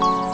Bye.